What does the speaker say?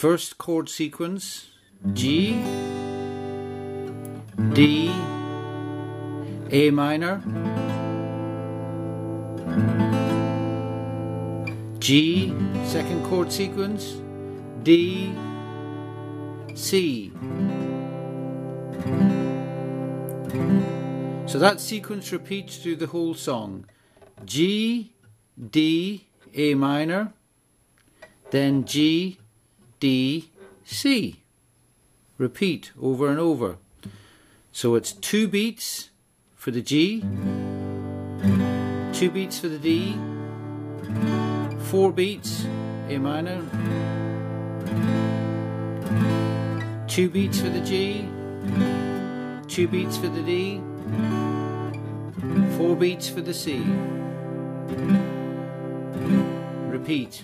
First chord sequence G, D, A minor, G, second chord sequence, D, C. So that sequence repeats through the whole song. G, D, A minor, then G, D, C. Repeat over and over. So it's two beats for the G, two beats for the D, four beats, A minor, two beats for the G, two beats for the D, four beats for the C. Repeat.